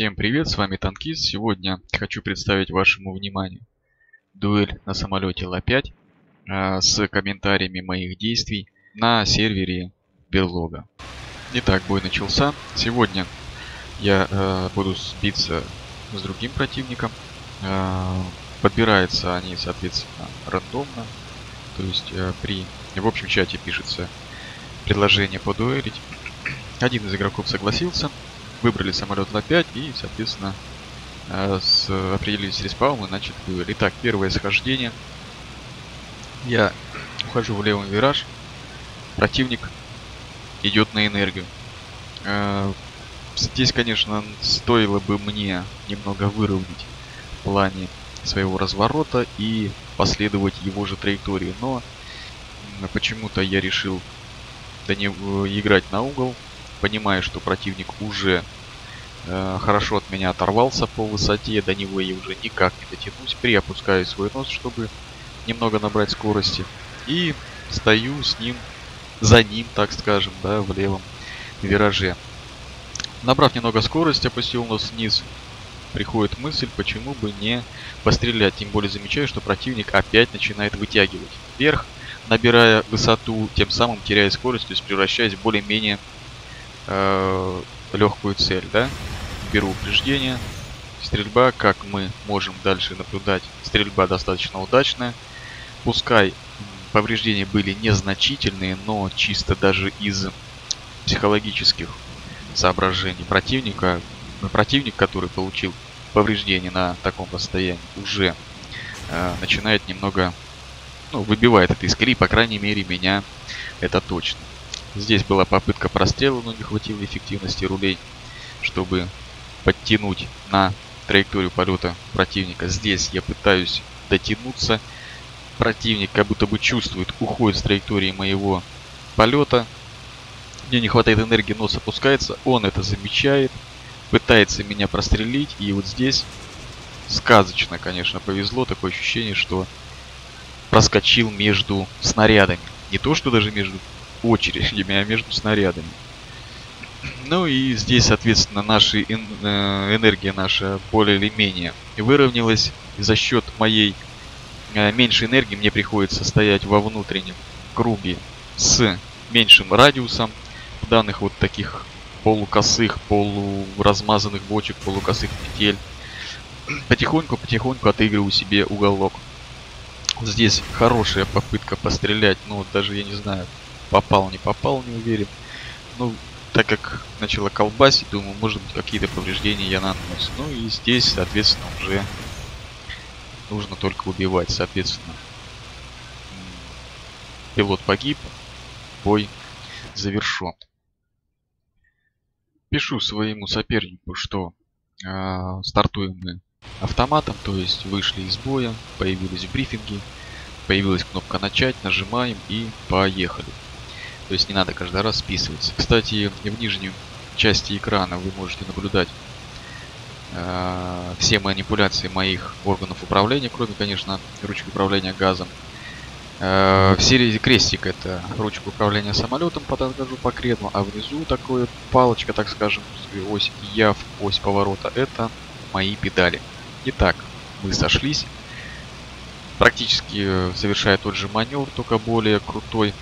Всем привет, с вами Танкист. Сегодня хочу представить вашему вниманию дуэль на самолете Ла-5 э, с комментариями моих действий на сервере Берлога. Итак, бой начался. Сегодня я э, буду биться с другим противником. Э, подбираются они, соответственно, рандомно. То есть э, при... В общем чате пишется предложение подуэлить. Один из игроков согласился, выбрали самолет на 5 и, соответственно, э, с, определились с респауном и начали дуэль. Итак, первое схождение. Я ухожу в левый вираж. Противник идет на энергию. Э, здесь, конечно, стоило бы мне немного выровнять в плане своего разворота и последовать его же траектории, но почему-то я решил да не играть на угол, понимая, что противник уже э, хорошо от меня оторвался по высоте, до него я уже никак не дотянусь, приопускаю свой нос, чтобы немного набрать скорости, и стою с ним, за ним, так скажем, да, в левом вираже. Набрав немного скорости, опустил нос вниз, приходит мысль, почему бы не пострелять, тем более замечаю, что противник опять начинает вытягивать вверх, набирая высоту, тем самым теряя скорость, то есть превращаясь в более-менее э, легкую цель, да. Беру упреждение. Стрельба, как мы можем дальше наблюдать, стрельба достаточно удачная. Пускай повреждения были незначительные, но чисто даже из психологических соображений противника, противник, который получил повреждение на таком расстоянии, уже э, начинает немного, ну, выбивает это из колеи, по крайней мере, меня это точно. Здесь была попытка прострела, но не хватило эффективности рулей, чтобы подтянуть на траекторию полета противника. Здесь я пытаюсь дотянуться. Противник как будто бы чувствует, уходит с траектории моего полета. Мне не хватает энергии, нос опускается. Он это замечает, пытается меня прострелить. И вот здесь сказочно, конечно, повезло. Такое ощущение, что проскочил между снарядами. Не то, что даже между очередями, а между снарядами. Ну и здесь, соответственно, наша э, энергия наша более или менее выровнялась. За счет моей э, меньшей энергии мне приходится стоять во внутреннем круге с меньшим радиусом данных вот таких полукосых, полуразмазанных бочек, полукосых петель. Потихоньку-потихоньку отыгрываю себе уголок. Здесь хорошая попытка пострелять, ну даже я не знаю, попал, не попал, не уверен. Ну, так как начало колбасить, думаю, может быть какие-то повреждения я нанес. Ну и здесь, соответственно, уже нужно только убивать, соответственно. Пилот погиб, бой завершен. Пишу своему сопернику, что э, стартуем мы автоматом, то есть вышли из боя, появились в брифинге, появилась кнопка начать, нажимаем и поехали. То есть не надо каждый раз списываться. Кстати, в нижней части экрана вы можете наблюдать э, все манипуляции моих органов управления, кроме, конечно, ручки управления газом. Э, в серии крестик это ручка управления самолетом, подскажу по креду, а внизу такое палочка, так скажем, ось яв, ось поворота, это мои педали. Итак, мы сошлись. Практически э, совершая тот же маневр, только более крутой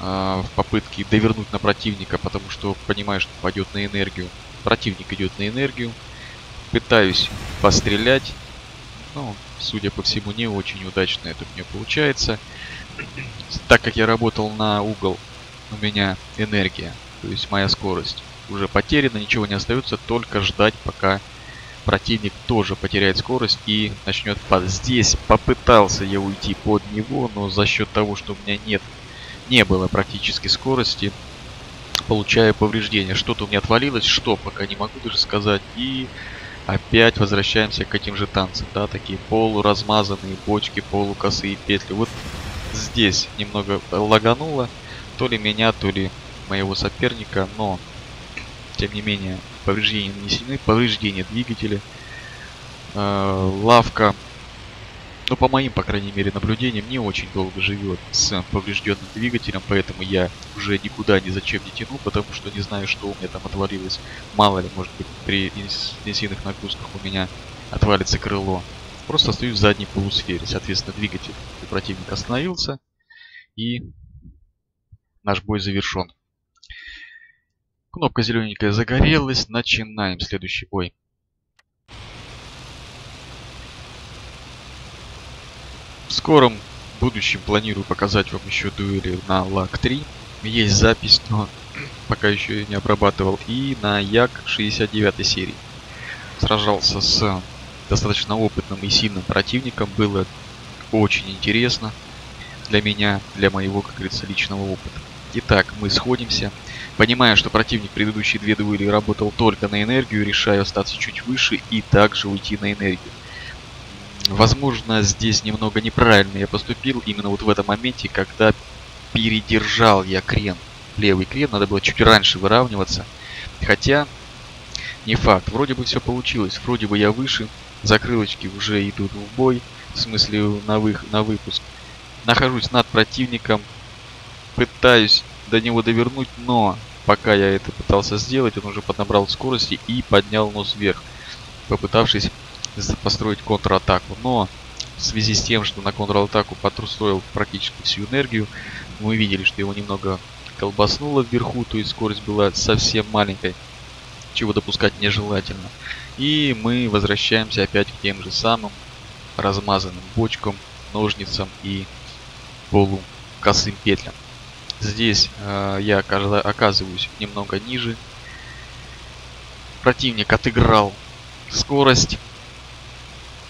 в попытке довернуть на противника, потому что понимаю, что пойдет на энергию. Противник идет на энергию. Пытаюсь пострелять. Ну, судя по всему, не очень удачно это мне получается. Так как я работал на угол, у меня энергия, то есть моя скорость уже потеряна, ничего не остается, только ждать, пока противник тоже потеряет скорость и начнет падать. Здесь попытался я уйти под него, но за счет того, что у меня нет не было практически скорости, получая повреждения. Что-то у меня отвалилось, что пока не могу даже сказать. И опять возвращаемся к этим же танцам, да, такие полуразмазанные бочки, полукосые петли. Вот здесь немного лагануло, то ли меня, то ли моего соперника, но тем не менее повреждения нанесены, повреждения двигателя, э, лавка но по моим, по крайней мере, наблюдениям, не очень долго живет с поврежденным двигателем, поэтому я уже никуда ни зачем не тяну, потому что не знаю, что у меня там отвалилось. Мало ли, может быть, при интенсивных нагрузках у меня отвалится крыло. Просто стою в задней полусфере, соответственно, двигатель у противника остановился, и наш бой завершен. Кнопка зелененькая загорелась, начинаем следующий бой. В скором будущем планирую показать вам еще дуэли на ЛАК-3. Есть запись, но пока еще не обрабатывал. И на Як 69 серии. Сражался с достаточно опытным и сильным противником. Было очень интересно для меня, для моего, как говорится, личного опыта. Итак, мы сходимся. Понимая, что противник предыдущие две дуэли работал только на энергию, решаю остаться чуть выше и также уйти на энергию. Возможно, здесь немного неправильно я поступил именно вот в этом моменте, когда передержал я крен. Левый крен, надо было чуть раньше выравниваться. Хотя, не факт. Вроде бы все получилось. Вроде бы я выше. Закрылочки уже идут в бой. В смысле, на, вы, на выпуск. Нахожусь над противником. Пытаюсь до него довернуть, но пока я это пытался сделать, он уже поднабрал скорости и поднял нос вверх, попытавшись построить контратаку. Но в связи с тем, что на контратаку потрустроил практически всю энергию, мы видели, что его немного колбаснуло вверху, то есть скорость была совсем маленькой, чего допускать нежелательно. И мы возвращаемся опять к тем же самым размазанным бочкам, ножницам и полукосым петлям. Здесь э, я оказываюсь немного ниже. Противник отыграл скорость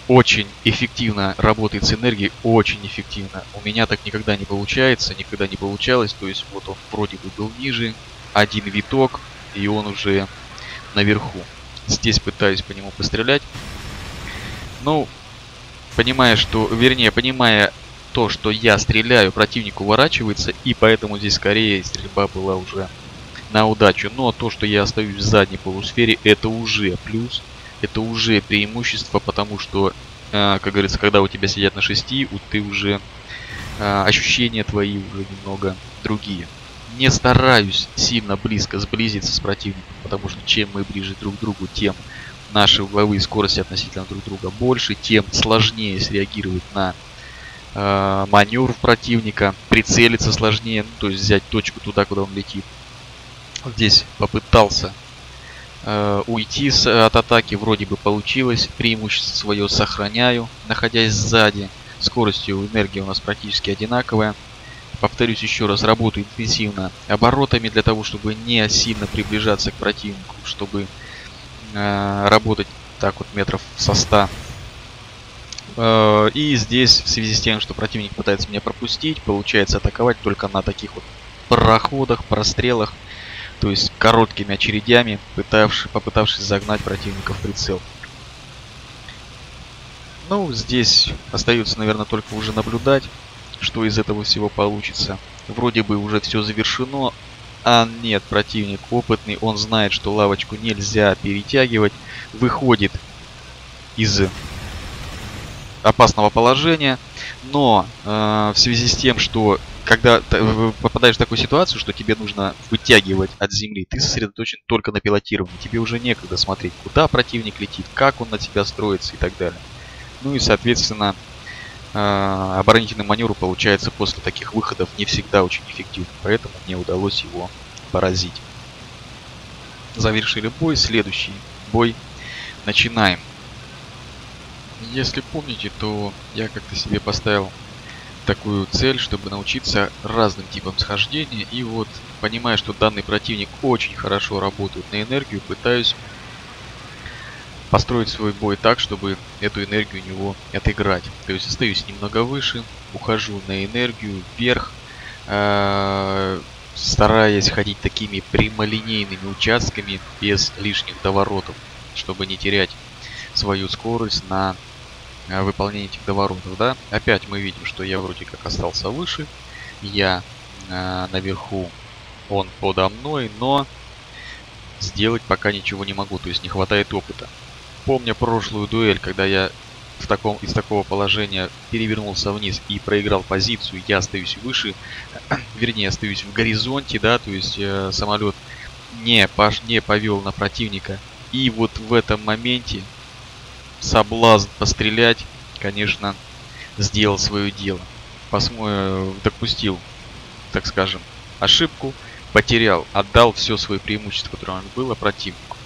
очень эффективно работает с энергией, очень эффективно. У меня так никогда не получается, никогда не получалось. То есть вот он вроде бы был ниже, один виток, и он уже наверху. Здесь пытаюсь по нему пострелять. Ну, понимая, что, вернее, понимая то, что я стреляю, противник уворачивается, и поэтому здесь скорее стрельба была уже на удачу. Но то, что я остаюсь в задней полусфере, это уже плюс это уже преимущество, потому что, э, как говорится, когда у тебя сидят на 6, у ты уже э, ощущения твои уже немного другие. Не стараюсь сильно близко сблизиться с противником, потому что чем мы ближе друг к другу, тем наши угловые скорости относительно друг друга больше, тем сложнее среагировать на э, маневр противника, прицелиться сложнее, ну, то есть взять точку туда, куда он летит. Здесь попытался Э, уйти с, от атаки вроде бы получилось. Преимущество свое сохраняю, находясь сзади. Скоростью энергии у нас практически одинаковая. Повторюсь еще раз, работаю интенсивно оборотами для того, чтобы не сильно приближаться к противнику, чтобы э, работать так вот метров со 100. Э, и здесь, в связи с тем, что противник пытается меня пропустить, получается атаковать только на таких вот проходах, прострелах, то есть короткими очередями, пытавшись, попытавшись загнать противника в прицел. Ну, здесь остается, наверное, только уже наблюдать, что из этого всего получится. Вроде бы уже все завершено, а нет, противник опытный, он знает, что лавочку нельзя перетягивать, выходит из опасного положения, но э, в связи с тем, что когда попадаешь в такую ситуацию, что тебе нужно вытягивать от земли, ты сосредоточен только на пилотировании. Тебе уже некогда смотреть, куда противник летит, как он на тебя строится и так далее. Ну и, соответственно, э, оборонительный маневр получается после таких выходов не всегда очень эффективным. Поэтому мне удалось его поразить. Завершили бой. Следующий бой. Начинаем. Если помните, то я как-то себе поставил такую цель, чтобы научиться разным типам схождения. И вот, понимая, что данный противник очень хорошо работает на энергию, пытаюсь построить свой бой так, чтобы эту энергию у него отыграть. То есть остаюсь немного выше, ухожу на энергию вверх, э, стараясь ходить такими прямолинейными участками без лишних доворотов, чтобы не терять свою скорость на выполнение этих доворотов, да. Опять мы видим, что я вроде как остался выше, я э, наверху, он подо мной, но сделать пока ничего не могу, то есть не хватает опыта. Помня прошлую дуэль, когда я в таком, из такого положения перевернулся вниз и проиграл позицию, я остаюсь выше, вернее, остаюсь в горизонте, да, то есть э, самолет не, пош, не повел на противника. И вот в этом моменте соблазн пострелять, конечно, сделал свое дело. Посмо... Э, допустил, так скажем, ошибку, потерял, отдал все свое преимущество, которое было противнику.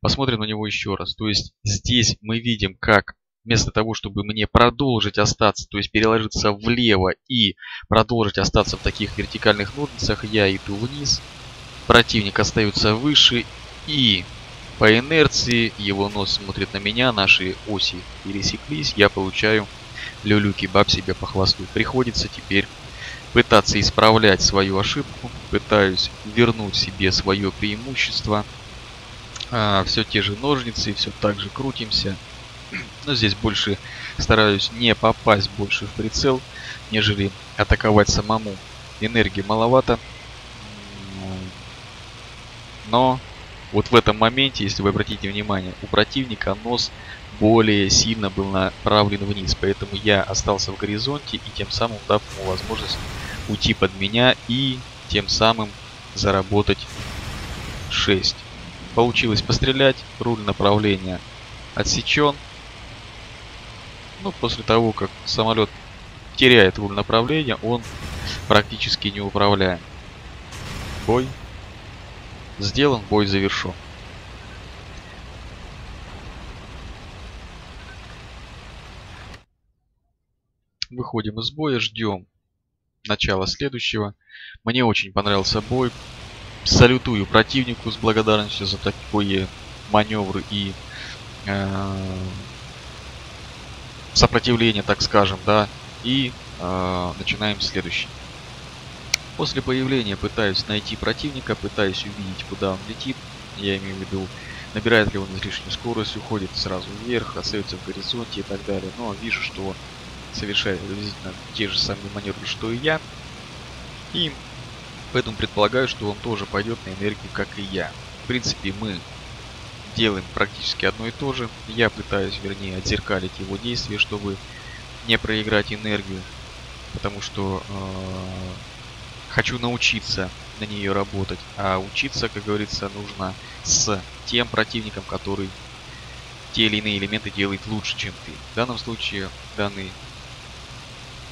Посмотрим на него еще раз. То есть здесь мы видим, как вместо того, чтобы мне продолжить остаться, то есть переложиться влево и продолжить остаться в таких вертикальных ножницах, я иду вниз, противник остается выше и по инерции его нос смотрит на меня, наши оси пересеклись, я получаю люлюки баб себе по хвосту. Приходится теперь пытаться исправлять свою ошибку, пытаюсь вернуть себе свое преимущество. А, все те же ножницы, все так же крутимся. Но здесь больше стараюсь не попасть больше в прицел, нежели атаковать самому. Энергии маловато. Но вот в этом моменте, если вы обратите внимание, у противника нос более сильно был направлен вниз. Поэтому я остался в горизонте и тем самым дав ему возможность уйти под меня и тем самым заработать 6. Получилось пострелять, руль направления отсечен. Ну, после того, как самолет теряет руль направления, он практически не управляем. Бой сделан, бой завершен. Выходим из боя, ждем начала следующего. Мне очень понравился бой. Салютую противнику с благодарностью за такое маневры и э, сопротивление, так скажем, да. И э, начинаем следующий. После появления пытаюсь найти противника, пытаюсь увидеть, куда он летит. Я имею в виду, набирает ли он излишнюю скорость, уходит сразу вверх, остается в горизонте и так далее. Но вижу, что он совершает приблизительно те же самые маневры, что и я. И поэтому предполагаю, что он тоже пойдет на энергию, как и я. В принципе, мы делаем практически одно и то же. Я пытаюсь, вернее, отзеркалить его действия, чтобы не проиграть энергию. Потому что э, хочу научиться на нее работать. А учиться, как говорится, нужно с тем противником, который те или иные элементы делает лучше, чем ты. В данном случае данный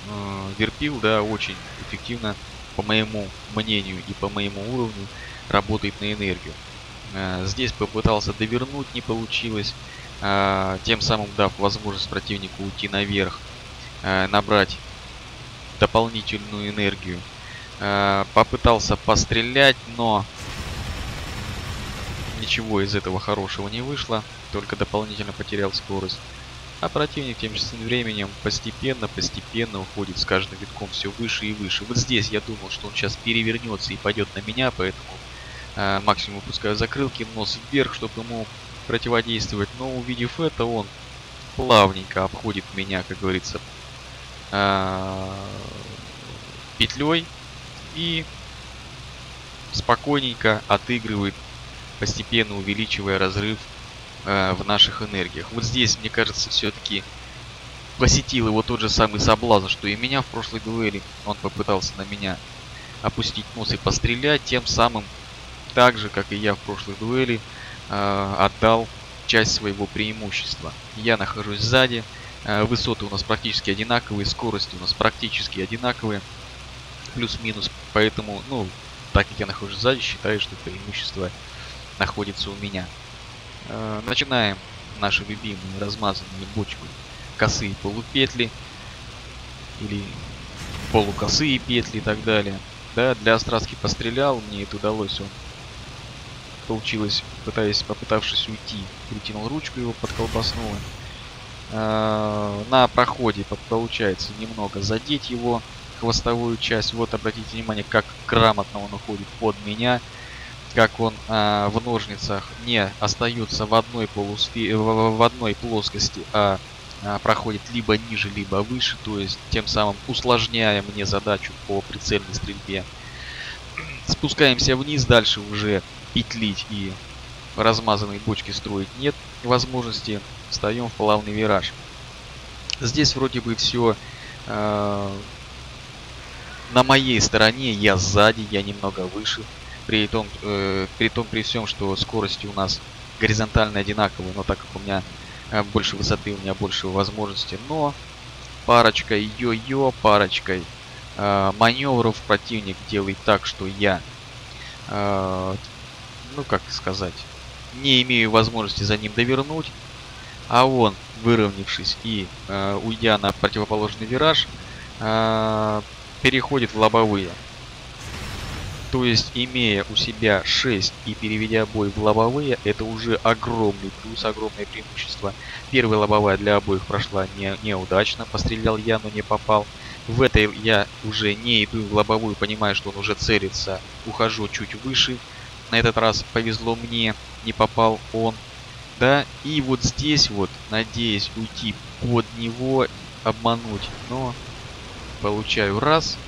э, Верпил, да, очень эффективно, по моему мнению и по моему уровню, работает на энергию. Э, здесь попытался довернуть, не получилось, э, тем самым дав возможность противнику уйти наверх, э, набрать дополнительную энергию. Э, попытался пострелять, но ничего из этого хорошего не вышло, только дополнительно потерял скорость. А противник тем временем постепенно-постепенно уходит с каждым витком все выше и выше. Вот здесь я думал, что он сейчас перевернется и пойдет на меня, поэтому э, максимум выпускаю закрылки, нос вверх, чтобы ему противодействовать. Но увидев это, он плавненько обходит меня, как говорится, э, петлей и спокойненько отыгрывает, постепенно увеличивая разрыв э, в наших энергиях. Вот здесь, мне кажется, все-таки посетил его тот же самый соблазн, что и меня в прошлой дуэли. Он попытался на меня опустить нос и пострелять, тем самым, так же, как и я в прошлой дуэли, э, отдал часть своего преимущества. Я нахожусь сзади, э, высоты у нас практически одинаковые, скорости у нас практически одинаковые, плюс-минус, поэтому, ну, так как я нахожусь сзади, считаю, что преимущество находится у меня. Э, начинаем наши любимые размазанные бочку косые полупетли или полукосые петли и так далее. Да, для остраски пострелял, мне это удалось, он получилось, пытаясь, попытавшись уйти, притянул ручку его под колбаснуло. Э, на проходе получается немного задеть его хвостовую часть. Вот обратите внимание, как грамотно он уходит под меня как он э, в ножницах не остается в одной полусфере, в, одной плоскости, а э, проходит либо ниже, либо выше, то есть тем самым усложняя мне задачу по прицельной стрельбе. Спускаемся вниз, дальше уже петлить и размазанные бочки строить нет возможности. Встаем в плавный вираж. Здесь вроде бы все э, на моей стороне, я сзади, я немного выше. При том, э, при том при всем, что скорости у нас горизонтально одинаковые, но так как у меня э, больше высоты, у меня больше возможностей. Но парочкой йо-йо, парочкой э, маневров противник делает так, что я, э, ну как сказать, не имею возможности за ним довернуть, а он, выровнявшись и э, уйдя на противоположный вираж, э, переходит в лобовые. То есть, имея у себя 6 и переведя бой в лобовые, это уже огромный плюс, огромное преимущество. Первая лобовая для обоих прошла не, неудачно, пострелял я, но не попал. В этой я уже не иду в лобовую, понимаю, что он уже целится, ухожу чуть выше. На этот раз повезло мне, не попал он. Да, и вот здесь вот, надеюсь уйти под него, обмануть, но получаю раз.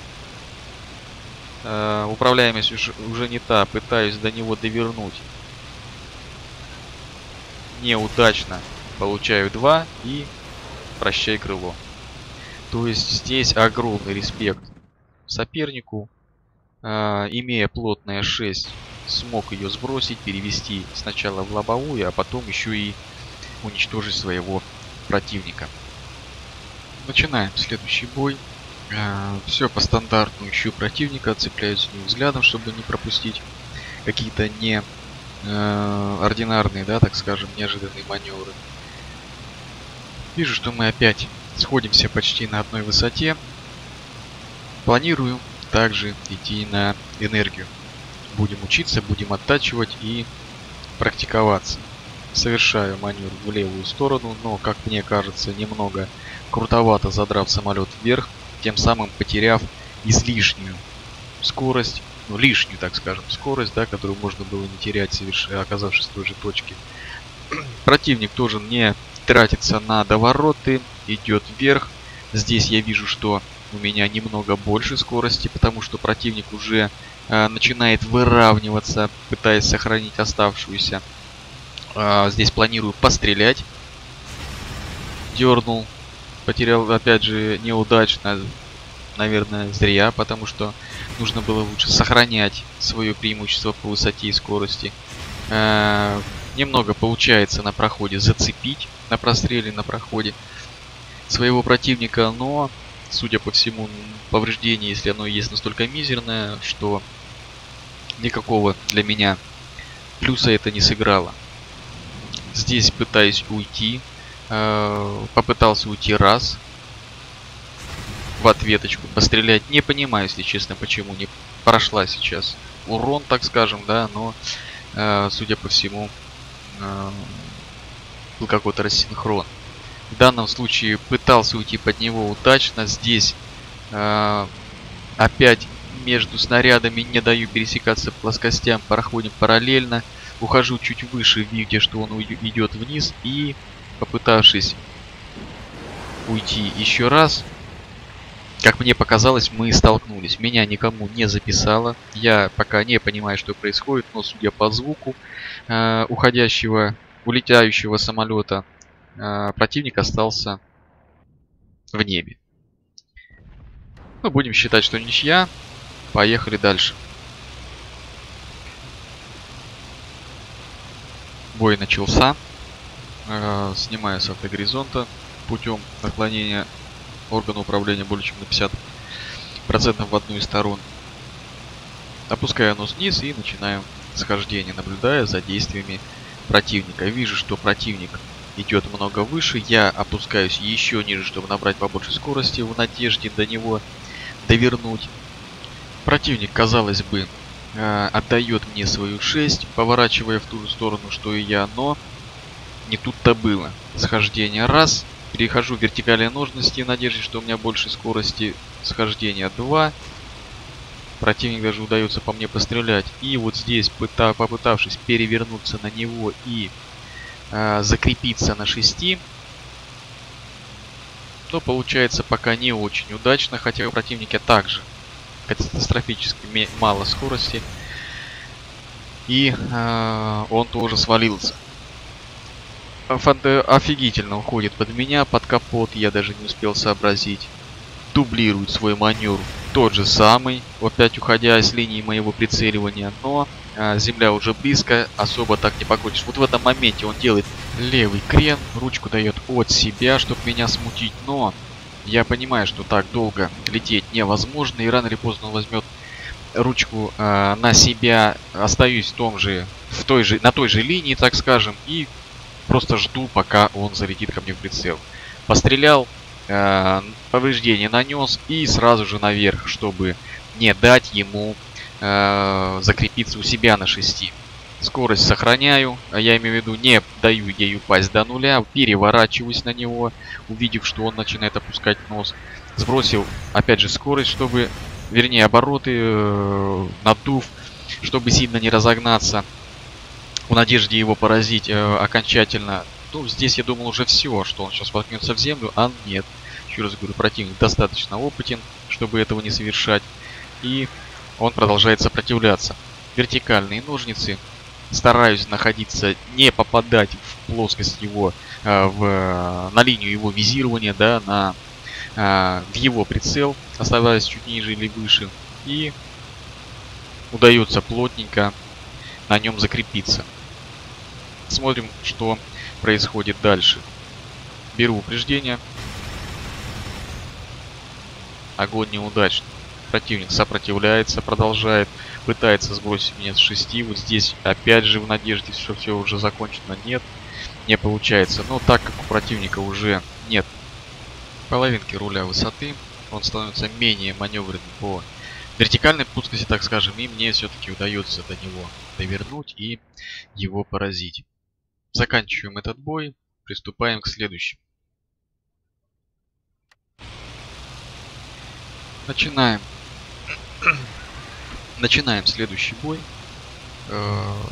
Э, управляемость уже, уже не та, пытаюсь до него довернуть. Неудачно. Получаю 2 и прощай крыло. То есть здесь огромный респект сопернику. Э, имея плотное 6, смог ее сбросить, перевести сначала в лобовую, а потом еще и уничтожить своего противника. Начинаем следующий бой. Э, Все по стандарту ищу противника, цепляюсь с ним взглядом, чтобы не пропустить какие-то не э, ординарные, да, так скажем, неожиданные маневры. Вижу, что мы опять сходимся почти на одной высоте. Планирую также идти на энергию. Будем учиться, будем оттачивать и практиковаться. Совершаю маневр в левую сторону, но, как мне кажется, немного крутовато задрав самолет вверх тем самым потеряв излишнюю скорость, ну лишнюю, так скажем, скорость, да, которую можно было не терять, соверш... оказавшись в той же точке. Противник тоже не тратится на довороты, идет вверх. Здесь я вижу, что у меня немного больше скорости, потому что противник уже э, начинает выравниваться, пытаясь сохранить оставшуюся. Э, здесь планирую пострелять. Дернул потерял, опять же, неудачно, наверное, зря, потому что нужно было лучше сохранять свое преимущество по высоте и скорости. Э -э немного получается на проходе зацепить, на простреле на проходе своего противника, но, судя по всему, повреждение, если оно есть настолько мизерное, что никакого для меня плюса это не сыграло. Здесь пытаюсь уйти, попытался уйти раз в ответочку, пострелять. Не понимаю, если честно, почему не прошла сейчас урон, так скажем, да, но, э, судя по всему, э, был какой-то рассинхрон. В данном случае пытался уйти под него удачно. Здесь э, опять между снарядами не даю пересекаться плоскостям, проходим параллельно. Ухожу чуть выше, видите, что он идет вниз и попытавшись уйти еще раз, как мне показалось, мы столкнулись. Меня никому не записало. Я пока не понимаю, что происходит, но судя по звуку э, уходящего, улетающего самолета, э, противник остался в небе. Ну, будем считать, что ничья. Поехали дальше. Бой начался. Э, снимая с автогоризонта путем наклонения органа управления более чем на 50 процентов в одну из сторон. Опускаю нос вниз и начинаем схождение, наблюдая за действиями противника. Вижу, что противник идет много выше. Я опускаюсь еще ниже, чтобы набрать побольше скорости в надежде до него довернуть. Противник, казалось бы, э, отдает мне свою 6, поворачивая в ту же сторону, что и я, но не тут-то было. Схождение раз. Перехожу в вертикальные ножности в надежде, что у меня больше скорости. Схождение 2. Противник даже удается по мне пострелять. И вот здесь, пыта, попытавшись перевернуться на него и э, закрепиться на 6, то получается пока не очень удачно, хотя у противника также катастрофически мало скорости. И э, он тоже свалился. Фанта офигительно уходит под меня, под капот, я даже не успел сообразить. Дублирует свой маневр тот же самый, опять уходя с линии моего прицеливания, но а, земля уже близко, особо так не покрутишь. Вот в этом моменте он делает левый крен, ручку дает от себя, чтобы меня смутить, но я понимаю, что так долго лететь невозможно, и рано или поздно он возьмет ручку э, на себя, остаюсь в том же, в той же, на той же линии, так скажем, и просто жду, пока он залетит ко мне в прицел. Пострелял, э, повреждение нанес и сразу же наверх, чтобы не дать ему э, закрепиться у себя на 6. Скорость сохраняю, а я имею в виду не даю ей упасть до нуля, переворачиваюсь на него, увидев, что он начинает опускать нос. Сбросил опять же скорость, чтобы, вернее обороты, э, надув, чтобы сильно не разогнаться. В надежде его поразить э, окончательно. Ну, здесь я думал уже все, что он сейчас воткнется в землю, а нет. Еще раз говорю, противник достаточно опытен, чтобы этого не совершать. И он продолжает сопротивляться. Вертикальные ножницы. Стараюсь находиться, не попадать в плоскость его, э, в, на линию его визирования, да, на, э, в его прицел, оставаясь чуть ниже или выше. И удается плотненько на нем закрепиться. Смотрим, что происходит дальше. Беру упреждение. Огонь неудачный. Противник сопротивляется, продолжает, пытается сбросить меня с 6. Вот здесь опять же в надежде, что все уже закончено. Нет, не получается. Но так как у противника уже нет половинки руля высоты, он становится менее маневренным по вертикальной плоскости, так скажем, и мне все-таки удается до него довернуть и его поразить. Заканчиваем этот бой, приступаем к следующему. Начинаем. Начинаем следующий бой. Э,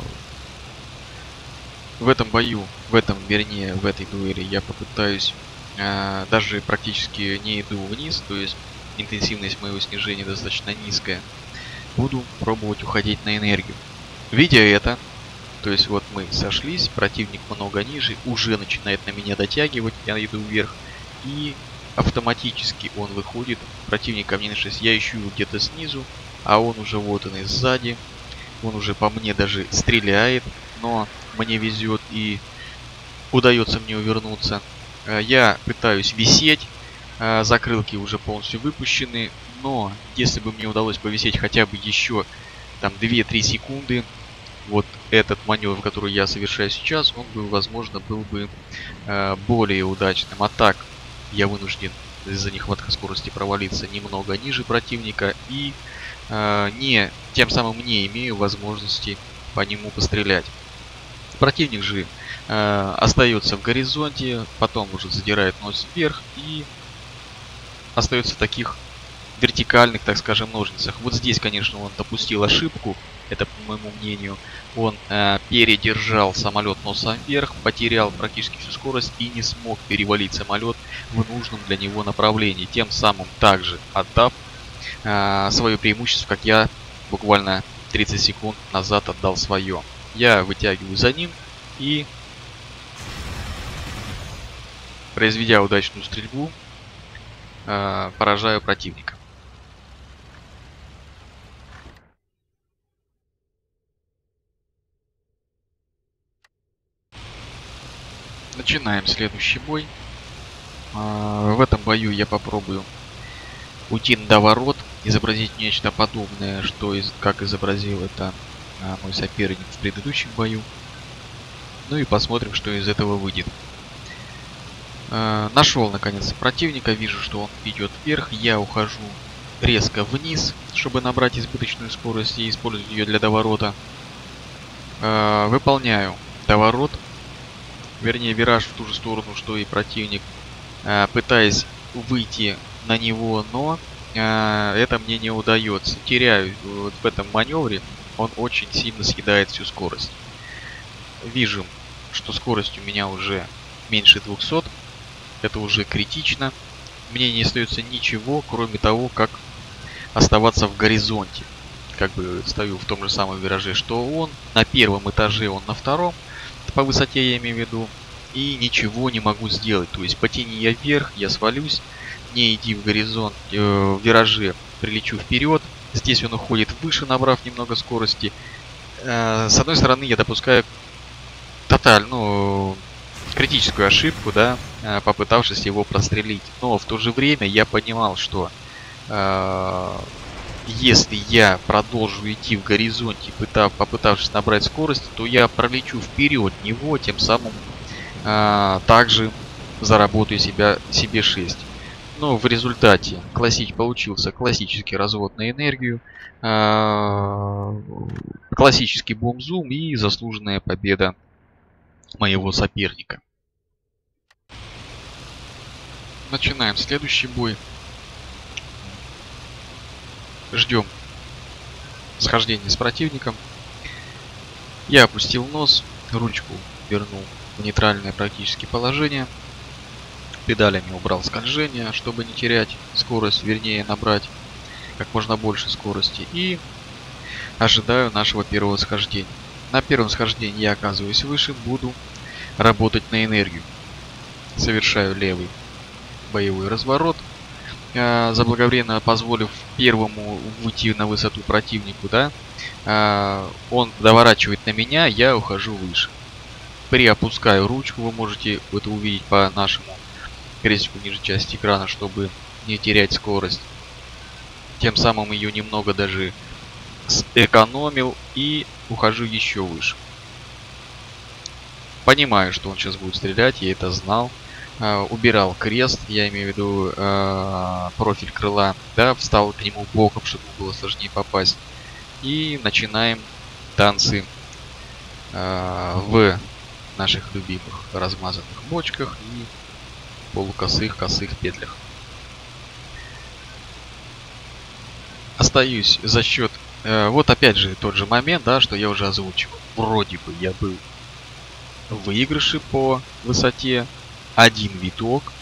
в этом бою, в этом, вернее, в этой дуэли я попытаюсь, э, даже практически не иду вниз, то есть интенсивность моего снижения достаточно низкая. Буду пробовать уходить на энергию. Видя это, то есть вот мы сошлись, противник много ниже, уже начинает на меня дотягивать, я иду вверх. И автоматически он выходит, противник ко мне на 6, я ищу его где-то снизу, а он уже вот он и сзади. Он уже по мне даже стреляет, но мне везет и удается мне увернуться. Э, я пытаюсь висеть, э, закрылки уже полностью выпущены, но если бы мне удалось повисеть хотя бы еще там 2-3 секунды, вот этот маневр, который я совершаю сейчас, он бы, возможно, был бы э, более удачным. А так, я вынужден из-за нехватки скорости провалиться немного ниже противника и э, не тем самым не имею возможности по нему пострелять. Противник же э, остается в горизонте, потом уже задирает нос вверх и остается таких вертикальных, так скажем, ножницах. Вот здесь, конечно, он допустил ошибку, это по моему мнению. Он э, передержал самолет носом вверх, потерял практически всю скорость и не смог перевалить самолет в нужном для него направлении, тем самым также отдав э, свое преимущество, как я буквально 30 секунд назад отдал свое. Я вытягиваю за ним и, произведя удачную стрельбу, э, поражаю противника. Начинаем следующий бой. А, в этом бою я попробую уйти на ворот, изобразить нечто подобное, что как изобразил это а, мой соперник в предыдущем бою. Ну и посмотрим, что из этого выйдет. А, нашел наконец противника, вижу, что он идет вверх, я ухожу резко вниз, чтобы набрать избыточную скорость и использовать ее для доворота. Выполняю доворот вернее вираж в ту же сторону, что и противник, э, пытаясь выйти на него, но э, это мне не удается. Теряю вот в этом маневре, он очень сильно съедает всю скорость. Вижу, что скорость у меня уже меньше 200, это уже критично. Мне не остается ничего, кроме того, как оставаться в горизонте. Как бы стою в том же самом вираже, что он. На первом этаже, он на втором по высоте я имею в виду. и ничего не могу сделать. То есть потяни я вверх, я свалюсь, не иди в горизонт, э, в вираже прилечу вперед. Здесь он уходит выше, набрав немного скорости. Э, с одной стороны, я допускаю тоталь, ну, критическую ошибку, да, э, попытавшись его прострелить. Но в то же время я понимал, что э, если я продолжу идти в горизонте, пытав, попытавшись набрать скорость, то я пролечу вперед него, тем самым э, также заработаю себя, себе 6. Но в результате классик получился классический развод на энергию, э, классический бум-зум и заслуженная победа моего соперника. Начинаем следующий бой. Ждем схождения с противником. Я опустил нос, ручку вернул в нейтральное практически положение. Педалями убрал скольжение, чтобы не терять скорость, вернее набрать как можно больше скорости. И ожидаю нашего первого схождения. На первом схождении я оказываюсь выше, буду работать на энергию. Совершаю левый боевой разворот, заблаговременно позволив первому уйти на высоту противнику, да, э, он доворачивает на меня, я ухожу выше. Приопускаю ручку, вы можете это увидеть по нашему крестику ниже части экрана, чтобы не терять скорость. Тем самым ее немного даже сэкономил и ухожу еще выше. Понимаю, что он сейчас будет стрелять, я это знал. Uh, убирал крест, я имею в виду uh, профиль крыла, да, встал к нему боком, чтобы было сложнее попасть. И начинаем танцы uh, в наших любимых размазанных бочках и полукосых косых петлях. Остаюсь за счет Э, вот опять же тот же момент, да, что я уже озвучил. Вроде бы я был в выигрыше по высоте, один виток,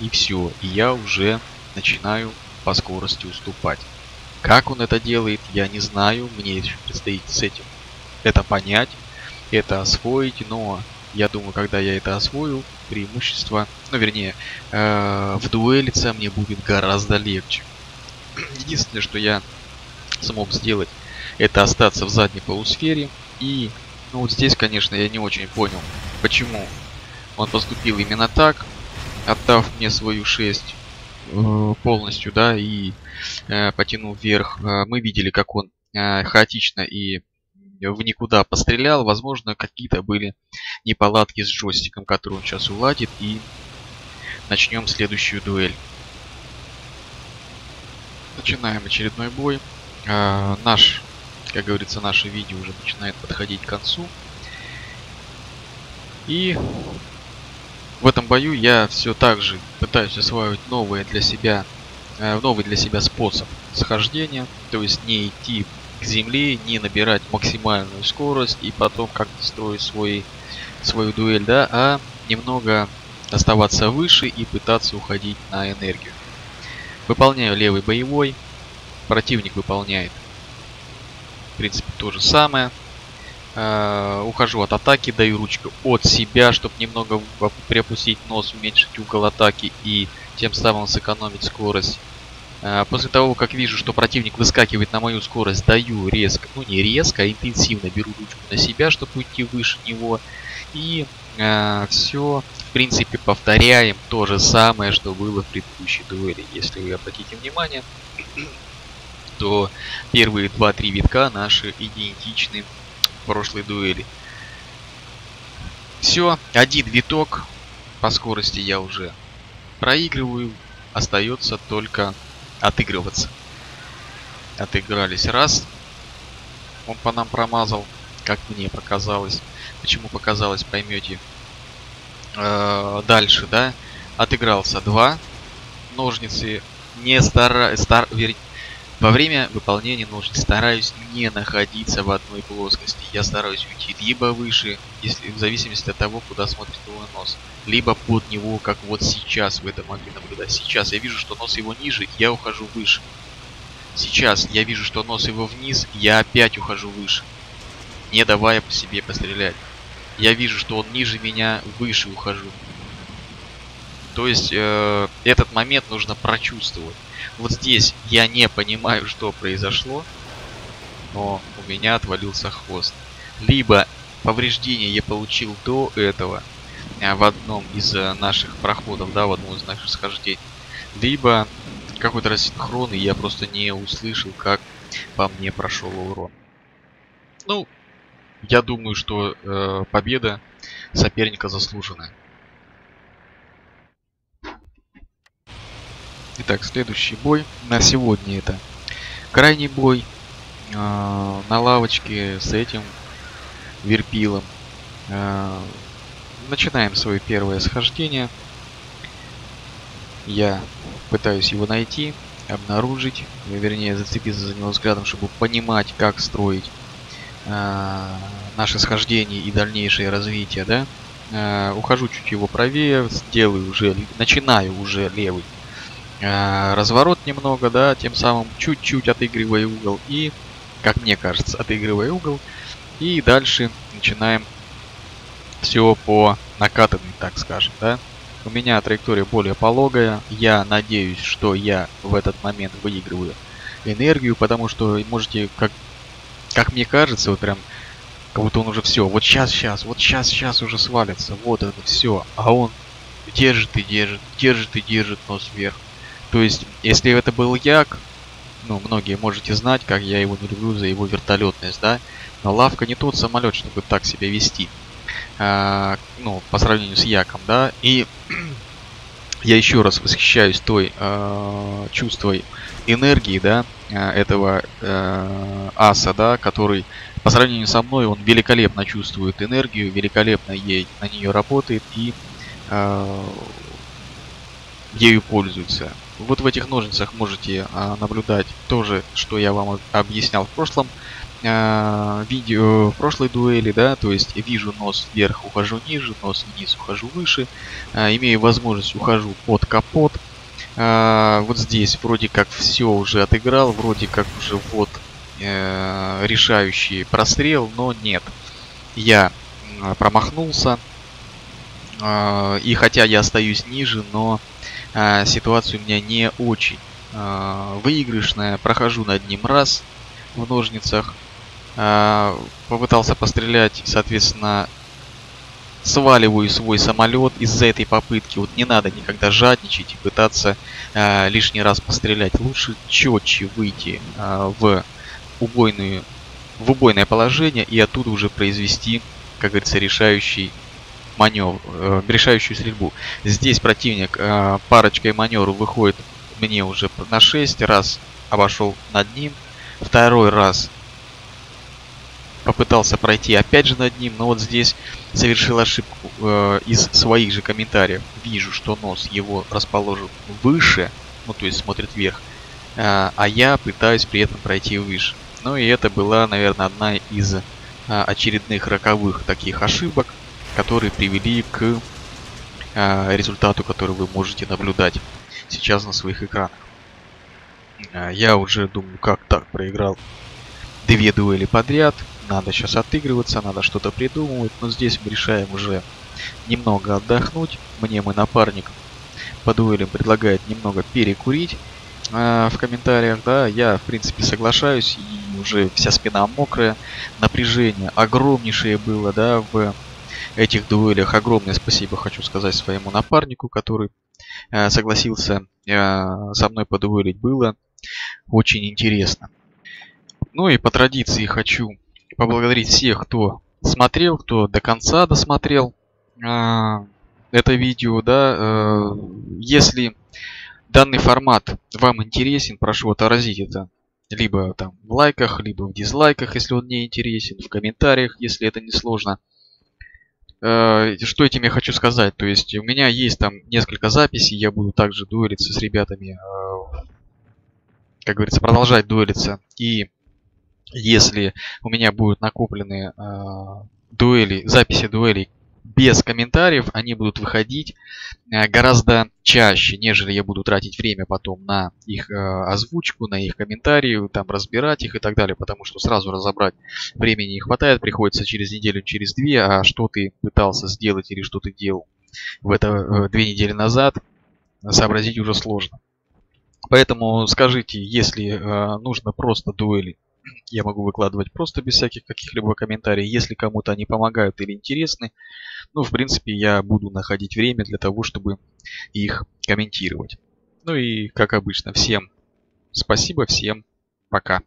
и все. И я уже начинаю по скорости уступать. Как он это делает, я не знаю. Мне еще предстоит с этим это понять, это освоить, но я думаю, когда я это освою, преимущество, ну вернее, э, в дуэлиться мне будет гораздо легче. Единственное, что я смог сделать, это остаться в задней полусфере. И, ну вот здесь, конечно, я не очень понял, почему он поступил именно так, отдав мне свою 6 э, полностью, да, и э, потянув вверх. Э, мы видели, как он э, хаотично и в никуда пострелял. Возможно, какие-то были неполадки с джойстиком, который он сейчас уладит. И начнем следующую дуэль. Начинаем очередной бой. Э, наш, как говорится, наше видео уже начинает подходить к концу. И в этом бою я все так же пытаюсь осваивать новые для себя, э, новый для себя способ схождения. То есть не идти к земле, не набирать максимальную скорость и потом как-то строить свой, свою дуэль, да, а немного оставаться выше и пытаться уходить на энергию. Выполняю левый боевой, Противник выполняет, в принципе, то же самое. Э, ухожу от атаки, даю ручку от себя, чтобы немного приопустить нос, уменьшить угол атаки и тем самым сэкономить скорость. Э, после того, как вижу, что противник выскакивает на мою скорость, даю резко, ну не резко, а интенсивно беру ручку на себя, чтобы уйти выше него. И э, все, в принципе, повторяем то же самое, что было в предыдущей дуэли. Если вы обратите внимание, что первые 2-3 витка наши идентичны прошлой дуэли. Все, один виток по скорости я уже проигрываю. Остается только отыгрываться. Отыгрались раз. Он по нам промазал, как мне показалось. Почему показалось, поймете. Э дальше, да. Отыгрался два. Ножницы не стара... Стар... Вер... Во время выполнения ножниц стараюсь не находиться в одной плоскости. Я стараюсь уйти либо выше, если в зависимости от того, куда смотрит его нос, либо под него, как вот сейчас в этом могли наблюдать. Сейчас я вижу, что нос его ниже, я ухожу выше. Сейчас я вижу, что нос его вниз, я опять ухожу выше, не давая по себе пострелять. я вижу, что он ниже меня, выше ухожу. То есть э, этот момент нужно прочувствовать. Вот здесь я не понимаю, что произошло, но у меня отвалился хвост. Либо повреждение я получил до этого э, в одном из э, наших проходов, да, в одном из наших схождений. Либо какой-то рассинхрон, и я просто не услышал, как по мне прошел урон. Ну, я думаю, что э, победа соперника заслуженная. Итак, следующий бой на сегодня это крайний бой э, на лавочке с этим верпилом. Э, начинаем свое первое схождение. Я пытаюсь его найти, обнаружить, вернее зацепиться за него взглядом, чтобы понимать, как строить э, наше схождение и дальнейшее развитие, да. Э, ухожу чуть его правее, сделаю уже, начинаю уже левый разворот немного, да, тем самым чуть-чуть отыгрывая угол и, как мне кажется, отыгрывая угол. И дальше начинаем все по накатанной, так скажем, да. У меня траектория более пологая. Я надеюсь, что я в этот момент выигрываю энергию, потому что можете, как, как мне кажется, вот прям, как будто он уже все, вот сейчас, сейчас, вот сейчас, сейчас уже свалится, вот это все, а он держит и держит, держит и держит нос вверх. То есть, если это был Як, ну, многие можете знать, как я его не люблю за его вертолетность, да, но Лавка не тот самолет, чтобы так себя вести. А, ну, по сравнению с Яком, да, и я еще раз восхищаюсь той э, чувством энергии, да, этого э, аса, да, который по сравнению со мной, он великолепно чувствует энергию, великолепно ей на нее работает и э, ею пользуется. Вот в этих ножницах можете а, наблюдать то же, что я вам объяснял в прошлом а, видео, в прошлой дуэли, да, то есть вижу нос вверх, ухожу ниже, нос вниз, ухожу выше, а, имею возможность, ухожу под капот. А, вот здесь вроде как все уже отыграл, вроде как уже вот э, решающий прострел, но нет. Я промахнулся, э, и хотя я остаюсь ниже, но а, ситуация у меня не очень а, выигрышная. Прохожу над ним раз в ножницах. А, попытался пострелять, соответственно, сваливаю свой самолет из-за этой попытки. Вот не надо никогда жадничать и пытаться э, лишний раз пострелять. Лучше четче выйти в убойную в убойное положение и оттуда уже произвести, как говорится, решающий маневр, э, решающую стрельбу. Здесь противник э, парочкой маневров выходит мне уже на 6 раз обошел над ним, второй раз попытался пройти опять же над ним, но вот здесь совершил ошибку э, из своих же комментариев. Вижу, что нос его расположен выше, ну то есть смотрит вверх, э, а я пытаюсь при этом пройти выше. Ну и это была, наверное, одна из э, очередных роковых таких ошибок, которые привели к э, результату, который вы можете наблюдать сейчас на своих экранах. Э, я уже думаю, как так проиграл две дуэли подряд. Надо сейчас отыгрываться, надо что-то придумывать. Но здесь мы решаем уже немного отдохнуть. Мне мой напарник по дуэлям предлагает немного перекурить э, в комментариях. Да, я в принципе соглашаюсь. И уже вся спина мокрая. Напряжение огромнейшее было, да, в этих дуэлях. Огромное спасибо хочу сказать своему напарнику, который э, согласился э, со мной подуэлить. Было очень интересно. Ну и по традиции хочу поблагодарить всех, кто смотрел, кто до конца досмотрел э, это видео, да. Если данный формат вам интересен, прошу отразить это либо там в лайках, либо в дизлайках, если он не интересен, в комментариях, если это не сложно. Э, что этим я хочу сказать? То есть у меня есть там несколько записей, я буду также дуэлиться с ребятами, э, как говорится, продолжать дуэлиться. И если у меня будут накоплены э, дуэли, записи дуэлей, без комментариев они будут выходить э, гораздо чаще, нежели я буду тратить время потом на их э, озвучку, на их комментарии, там разбирать их и так далее, потому что сразу разобрать времени не хватает, приходится через неделю, через две, а что ты пытался сделать или что ты делал в это э, две недели назад, сообразить уже сложно. Поэтому скажите, если нужно просто дуэли я могу выкладывать просто без всяких каких-либо комментариев. Если кому-то они помогают или интересны, ну, в принципе, я буду находить время для того, чтобы их комментировать. Ну и, как обычно, всем спасибо, всем пока.